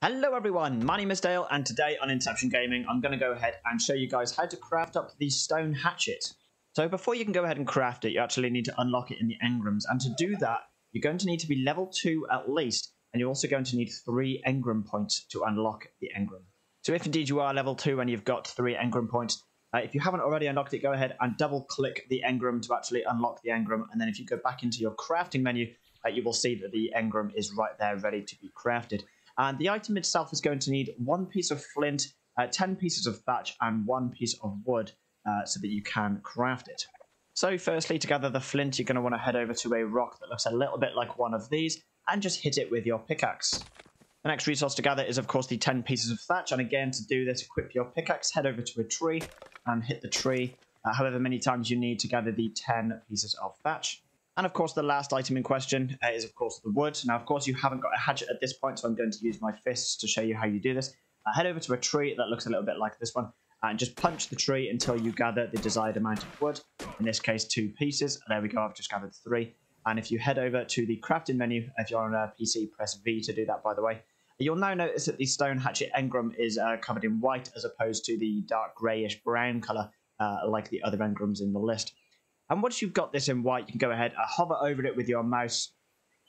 Hello everyone, my name is Dale and today on Inception Gaming I'm going to go ahead and show you guys how to craft up the stone hatchet. So before you can go ahead and craft it, you actually need to unlock it in the engrams and to do that you're going to need to be level 2 at least and you're also going to need 3 engram points to unlock the engram. So if indeed you are level 2 and you've got 3 engram points, uh, if you haven't already unlocked it, go ahead and double click the engram to actually unlock the engram and then if you go back into your crafting menu, uh, you will see that the engram is right there ready to be crafted. And the item itself is going to need one piece of flint, uh, 10 pieces of thatch, and one piece of wood uh, so that you can craft it. So firstly, to gather the flint, you're going to want to head over to a rock that looks a little bit like one of these and just hit it with your pickaxe. The next resource to gather is, of course, the 10 pieces of thatch. And again, to do this, equip your pickaxe, head over to a tree and hit the tree uh, however many times you need to gather the 10 pieces of thatch. And of course, the last item in question uh, is, of course, the wood. Now, of course, you haven't got a hatchet at this point, so I'm going to use my fists to show you how you do this. Uh, head over to a tree that looks a little bit like this one, and just punch the tree until you gather the desired amount of wood. In this case, two pieces. There we go, I've just gathered three. And if you head over to the crafting menu, if you're on a PC, press V to do that, by the way. You'll now notice that the stone hatchet engram is uh, covered in white as opposed to the dark greyish brown colour uh, like the other engrams in the list. And once you've got this in white, you can go ahead and hover over it with your mouse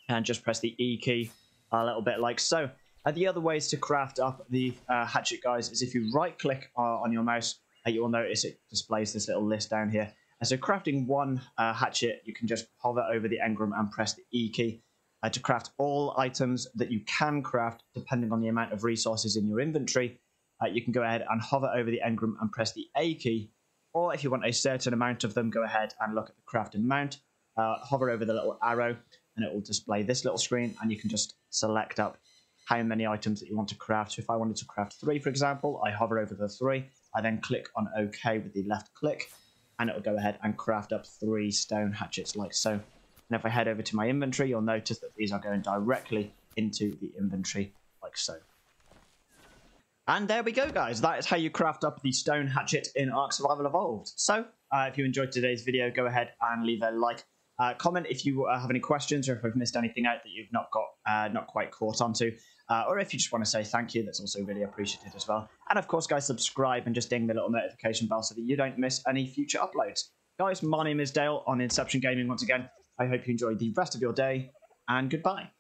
and just press the E key a little bit like so. And the other ways to craft up the uh, hatchet, guys, is if you right click uh, on your mouse, uh, you will notice it displays this little list down here. And so crafting one uh, hatchet, you can just hover over the engram and press the E key. Uh, to craft all items that you can craft, depending on the amount of resources in your inventory, uh, you can go ahead and hover over the engram and press the A key or if you want a certain amount of them, go ahead and look at the craft amount. Uh, hover over the little arrow and it will display this little screen and you can just select up how many items that you want to craft. So if I wanted to craft three, for example, I hover over the three. I then click on OK with the left click and it will go ahead and craft up three stone hatchets like so. And if I head over to my inventory, you'll notice that these are going directly into the inventory like so. And there we go, guys. That is how you craft up the stone hatchet in Ark Survival Evolved. So, uh, if you enjoyed today's video, go ahead and leave a like. Uh, comment if you uh, have any questions or if I've missed anything out that you've not got, uh, not quite caught onto. Uh, or if you just want to say thank you, that's also really appreciated as well. And of course, guys, subscribe and just ding the little notification bell so that you don't miss any future uploads. Guys, my name is Dale on Inception Gaming once again. I hope you enjoy the rest of your day, and goodbye.